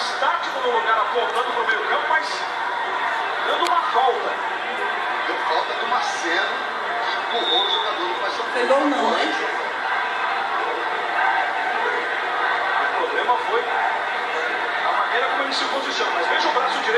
Estático no lugar, apontando para o meio campo, mas dando uma falta. Deu falta do Marcelo, que empurrou o jogador do Paixão. Pegou não, né? hein O problema foi a maneira como ele se posiciona. Mas veja o braço de